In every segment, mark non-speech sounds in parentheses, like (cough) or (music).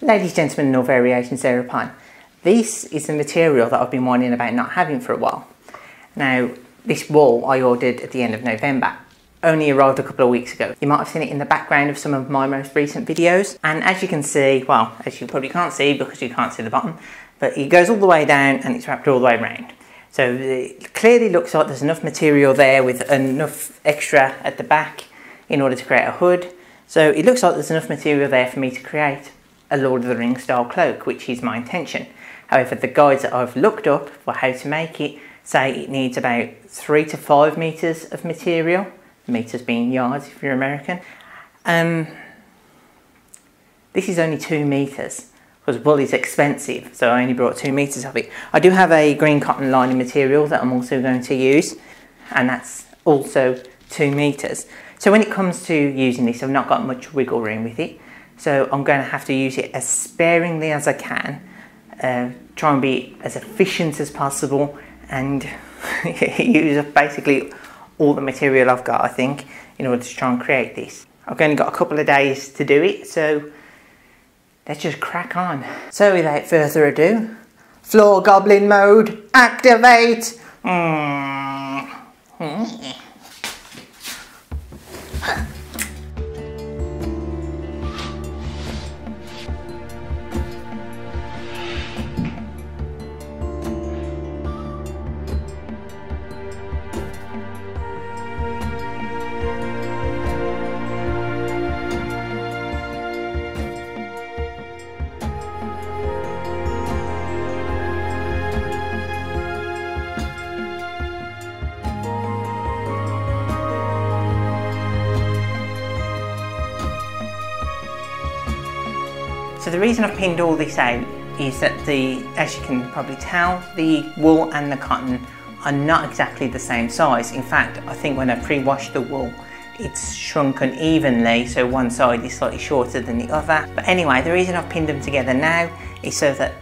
Ladies, gentlemen, and all variations thereupon. This is the material that I've been whining about not having for a while. Now, this wool I ordered at the end of November only arrived a couple of weeks ago. You might have seen it in the background of some of my most recent videos. And as you can see, well, as you probably can't see because you can't see the bottom, but it goes all the way down and it's wrapped all the way around. So it clearly looks like there's enough material there with enough extra at the back in order to create a hood. So it looks like there's enough material there for me to create a Lord of the Rings style cloak, which is my intention. However, the guides that I've looked up for how to make it say it needs about three to five meters of material, meters being yards if you're American. Um, this is only two meters because wool is expensive, so I only brought two meters of it. I do have a green cotton lining material that I'm also going to use, and that's also two meters. So when it comes to using this, I've not got much wiggle room with it. So I'm going to have to use it as sparingly as I can, uh, try and be as efficient as possible, and (laughs) use basically all the material I've got, I think, in order to try and create this. I've only got a couple of days to do it, so let's just crack on. So without further ado, floor goblin mode, activate! Mm. (laughs) So the reason I've pinned all this out is that the, as you can probably tell, the wool and the cotton are not exactly the same size. In fact, I think when I pre-washed the wool, it's shrunken evenly, so one side is slightly shorter than the other. But anyway, the reason I've pinned them together now is so that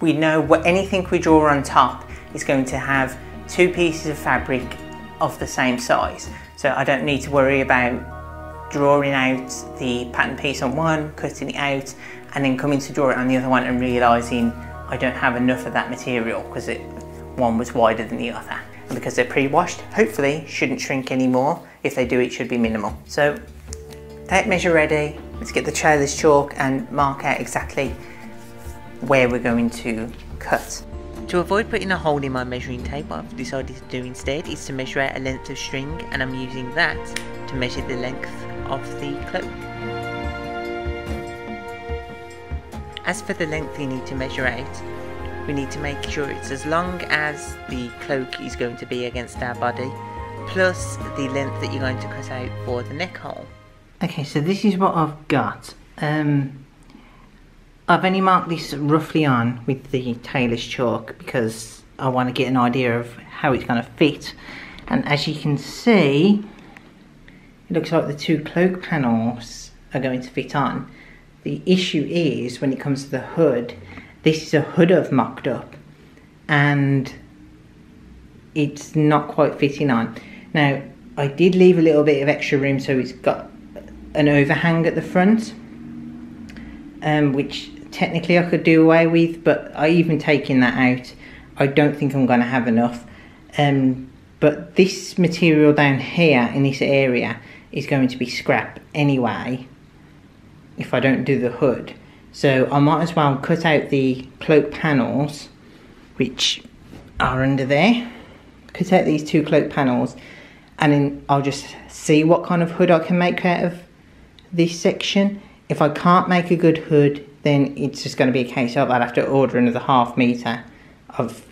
we know what anything we draw on top is going to have two pieces of fabric of the same size. So I don't need to worry about drawing out the pattern piece on one, cutting it out, and then coming to draw it on the other one and realising I don't have enough of that material because it one was wider than the other. And because they're pre-washed, hopefully shouldn't shrink anymore. If they do, it should be minimal. So tape measure ready. Let's get the tailor's chalk and mark out exactly where we're going to cut. To avoid putting a hole in my measuring tape, what I've decided to do instead is to measure out a length of string and I'm using that to measure the length of the cloak. As for the length you need to measure out, we need to make sure it's as long as the cloak is going to be against our body, plus the length that you're going to cut out for the neck hole. Okay, so this is what I've got. Um, I've only marked this roughly on with the tailor's chalk because I want to get an idea of how it's going to fit. And as you can see, it looks like the two cloak panels are going to fit on. The issue is when it comes to the hood, this is a hood I've mocked up and it's not quite fitting on. Now, I did leave a little bit of extra room so it's got an overhang at the front, um, which technically I could do away with, but I even taking that out, I don't think I'm going to have enough. Um, but this material down here in this area is going to be scrap anyway if I don't do the hood. So I might as well cut out the cloak panels, which are under there. Cut out these two cloak panels, and then I'll just see what kind of hood I can make out of this section. If I can't make a good hood, then it's just going to be a case of I'll have to order another half meter of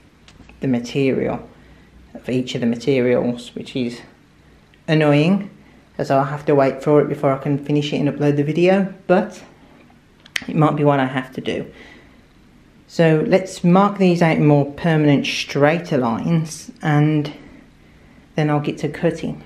the material, of each of the materials, which is annoying as I'll have to wait for it before I can finish it and upload the video, but it might be what I have to do. So let's mark these out in more permanent straighter lines and then I'll get to cutting.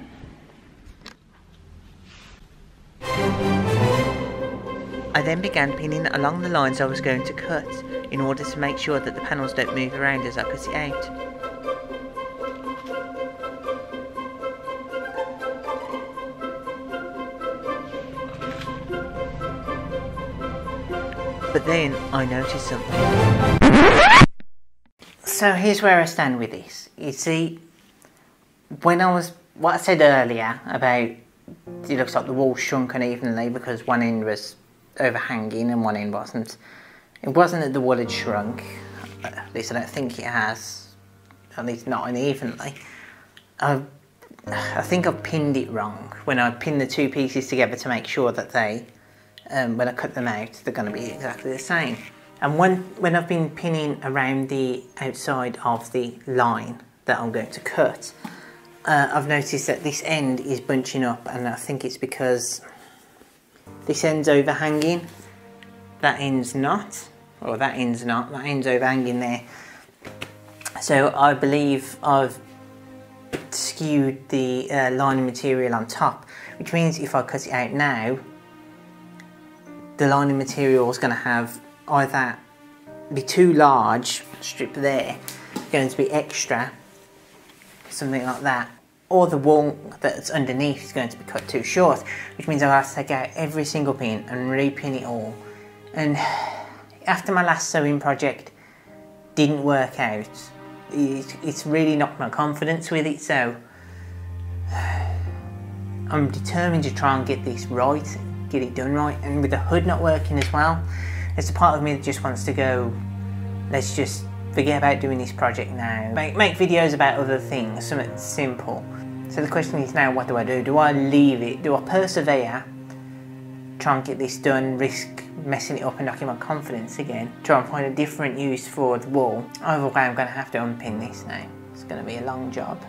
I then began pinning along the lines I was going to cut in order to make sure that the panels don't move around as I cut it out. But then I noticed something. So here's where I stand with this. You see, when I was, what I said earlier about it looks like the wall shrunk unevenly because one end was overhanging and one end wasn't. It wasn't that the wall had shrunk, at least I don't think it has, at least not unevenly. I, I think I've pinned it wrong when I pinned the two pieces together to make sure that they, um, when I cut them out, they're going to be exactly the same. And when, when I've been pinning around the outside of the line that I'm going to cut, uh, I've noticed that this end is bunching up and I think it's because this end's overhanging, that end's not, or that end's not, that end's overhanging there. So I believe I've skewed the uh, lining material on top, which means if I cut it out now, the lining material is going to have either be too large, strip there, going to be extra, something like that, or the wall that's underneath is going to be cut too short, which means I'll have to take out every single pin and repin it all. And after my last sewing project didn't work out, it's really knocked my confidence with it, so (sighs) I'm determined to try and get this right, get it done right, and with the hood not working as well, there's a part of me that just wants to go, let's just forget about doing this project now. Make, make videos about other things, something simple. So the question is now, what do I do? Do I leave it? Do I persevere? Try and get this done, risk messing it up and knocking my confidence again. Try and find a different use for the wall. Either way, I'm going to have to unpin this now. It's going to be a long job.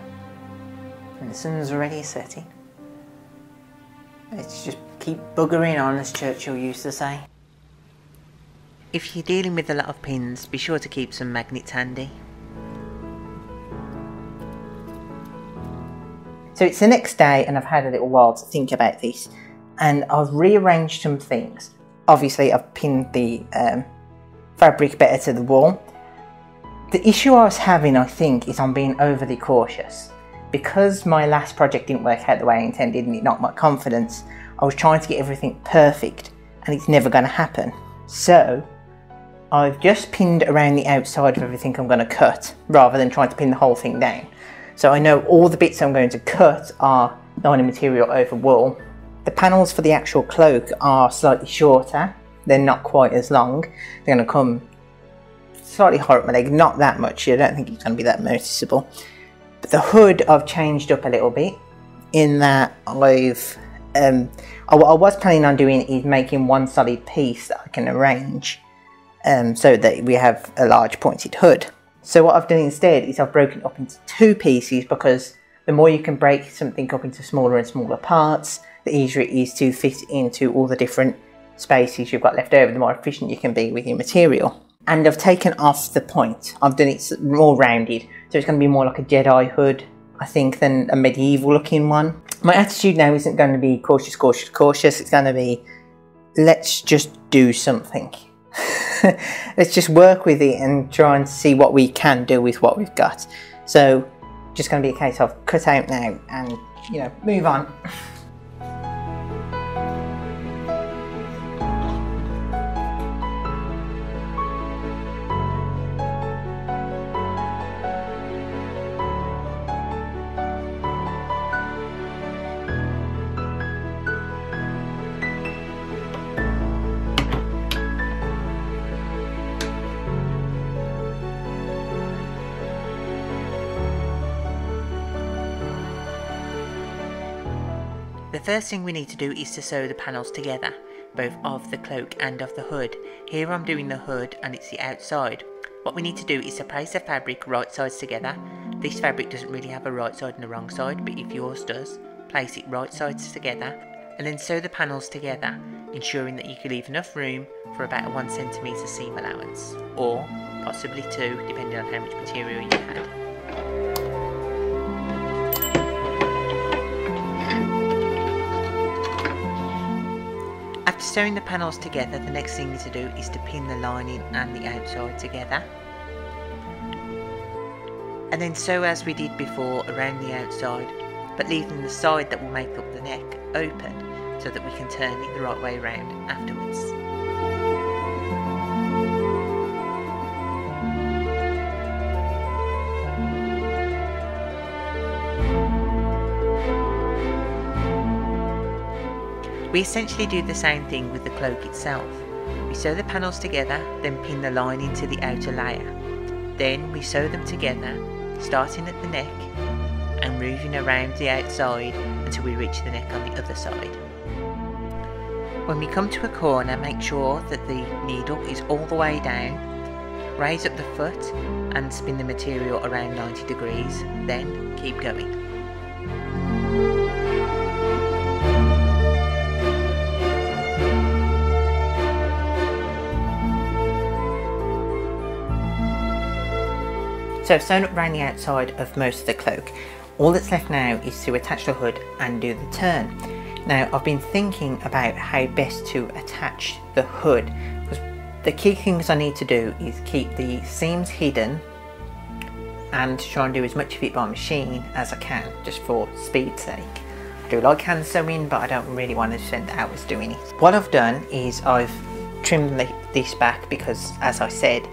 And the sun's already setting. Let's just keep buggering on, as Churchill used to say. If you're dealing with a lot of pins, be sure to keep some magnets handy. So it's the next day and I've had a little while to think about this and I've rearranged some things. Obviously I've pinned the um, fabric better to the wall. The issue I was having I think is I'm being overly cautious. Because my last project didn't work out the way I intended and it knocked my confidence, I was trying to get everything perfect and it's never going to happen. So I've just pinned around the outside of everything I'm going to cut rather than trying to pin the whole thing down. So I know all the bits I'm going to cut are lining material over wool. The panels for the actual cloak are slightly shorter, they're not quite as long. They're going to come slightly higher up my leg, not that much, I don't think it's going to be that noticeable. The hood I've changed up a little bit in that I've um, I was planning on doing is making one solid piece that I can arrange um, so that we have a large pointed hood. So what I've done instead is I've broken it up into two pieces because the more you can break something up into smaller and smaller parts, the easier it is to fit into all the different spaces you've got left over, the more efficient you can be with your material. And I've taken off the point. I've done it more rounded. So it's going to be more like a Jedi hood, I think, than a medieval looking one. My attitude now isn't going to be cautious, cautious, cautious. It's going to be, let's just do something. (laughs) let's just work with it and try and see what we can do with what we've got. So just going to be a case of cut out now and you know move on. The first thing we need to do is to sew the panels together, both of the cloak and of the hood. Here I'm doing the hood and it's the outside. What we need to do is to place the fabric right sides together. This fabric doesn't really have a right side and a wrong side, but if yours does, place it right sides together and then sew the panels together, ensuring that you can leave enough room for about a 1cm seam allowance, or possibly 2 depending on how much material you had. After sewing the panels together, the next thing to do is to pin the lining and the outside together. And then sew as we did before around the outside, but leaving the side that will make up the neck open so that we can turn it the right way around afterwards. We essentially do the same thing with the cloak itself. We sew the panels together, then pin the lining to the outer layer. Then we sew them together, starting at the neck and moving around the outside until we reach the neck on the other side. When we come to a corner, make sure that the needle is all the way down. Raise up the foot and spin the material around 90 degrees, then keep going. So I've sewn up around the outside of most of the cloak. All that's left now is to attach the hood and do the turn. Now I've been thinking about how best to attach the hood because the key things I need to do is keep the seams hidden and try and do as much of it by machine as I can just for speed's sake. I do like hand sewing but I don't really want to spend hours doing it. What I've done is I've trimmed this back because as I said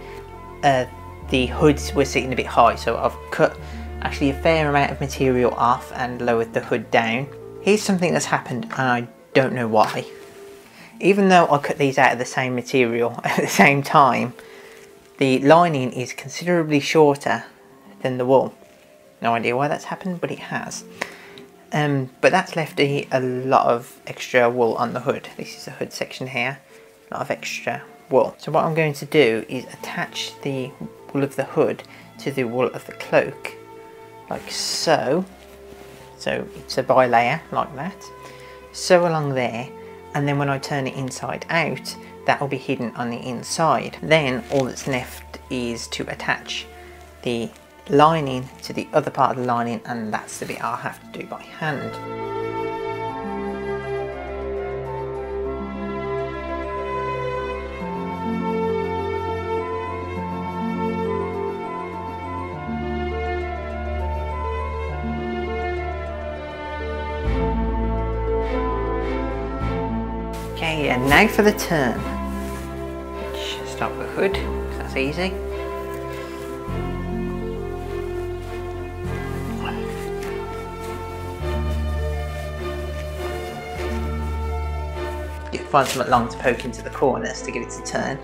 uh, the hoods were sitting a bit high so I've cut actually a fair amount of material off and lowered the hood down Here's something that's happened and I don't know why. Even though I cut these out of the same material (laughs) at the same time, the lining is considerably shorter than the wool. No idea why that's happened, but it has. Um, but that's left a, a lot of extra wool on the hood. This is the hood section here, a lot of extra wool. So what I'm going to do is attach the wool of the hood to the wool of the cloak, like so. So it's a bi-layer like that. Sew along there and then when I turn it inside out that will be hidden on the inside. Then all that's left is to attach the lining to the other part of the lining and that's the bit I'll have to do by hand. And now for the turn. Stop the hood, that's easy. You find something long to poke into the corners to get it to turn,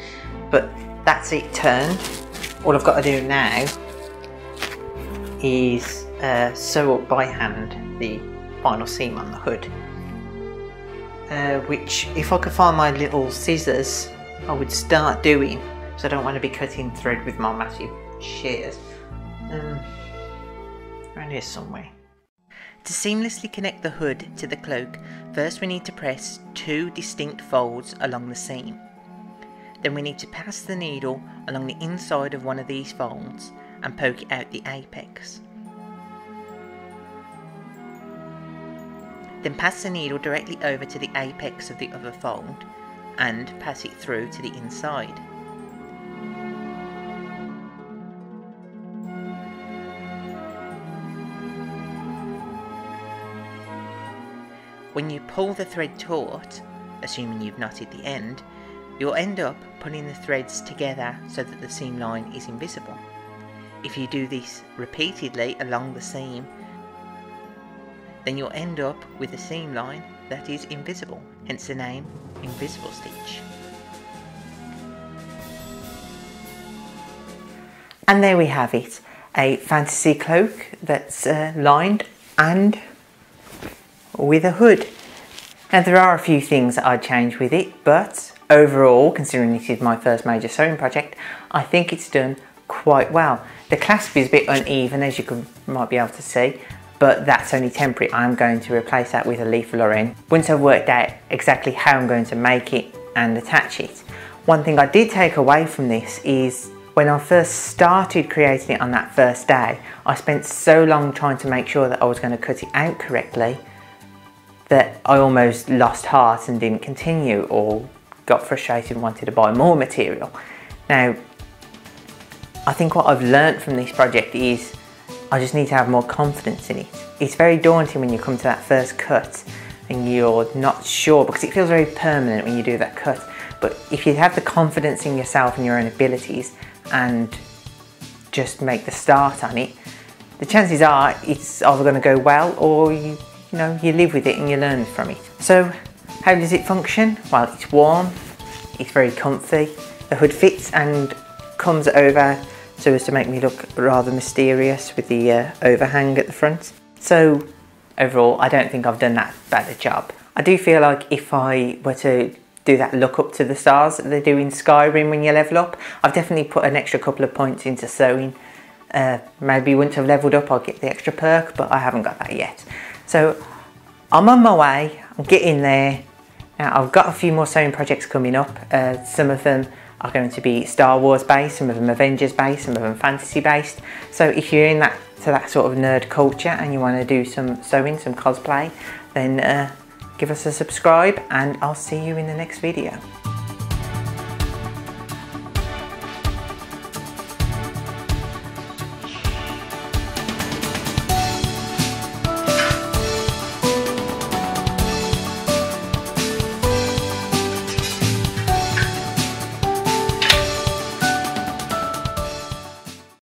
but that's it turn. All I've got to do now is uh, sew up by hand the final seam on the hood uh, which if I could find my little scissors I would start doing so I don't want to be cutting thread with my massive shears um, around here somewhere. To seamlessly connect the hood to the cloak first we need to press two distinct folds along the seam then we need to pass the needle along the inside of one of these folds and poke it out the apex. Then pass the needle directly over to the apex of the other fold and pass it through to the inside. When you pull the thread taut, assuming you've knotted the end, you'll end up pulling the threads together so that the seam line is invisible. If you do this repeatedly along the seam, then you'll end up with a seam line that is invisible, hence the name invisible stitch. And there we have it, a fantasy cloak that's uh, lined and with a hood. Now there are a few things I'd change with it, but overall, considering this is my first major sewing project, I think it's done quite well. The clasp is a bit uneven as you might be able to see, but that's only temporary. I'm going to replace that with a leaf Lorien. Once I've worked out exactly how I'm going to make it and attach it. One thing I did take away from this is when I first started creating it on that first day, I spent so long trying to make sure that I was going to cut it out correctly that I almost lost heart and didn't continue or got frustrated and wanted to buy more material. Now, I think what I've learned from this project is I just need to have more confidence in it. It's very daunting when you come to that first cut and you're not sure because it feels very permanent when you do that cut. But if you have the confidence in yourself and your own abilities and just make the start on it, the chances are it's either going to go well or you, you know you live with it and you learn from it. So How does it function? Well, it's warm, it's very comfy, the hood fits and comes over so as to make me look rather mysterious with the uh, overhang at the front. So overall, I don't think I've done that bad a job. I do feel like if I were to do that look up to the stars that they do in Skyrim when you level up, I've definitely put an extra couple of points into sewing. Uh, maybe once I've leveled up, I'll get the extra perk, but I haven't got that yet. So I'm on my way, I'm getting there. Now I've got a few more sewing projects coming up. Uh, some of them are going to be Star Wars based, some of them Avengers based, some of them fantasy based. So if you're in that to that sort of nerd culture and you want to do some sewing, some cosplay, then uh, give us a subscribe and I'll see you in the next video.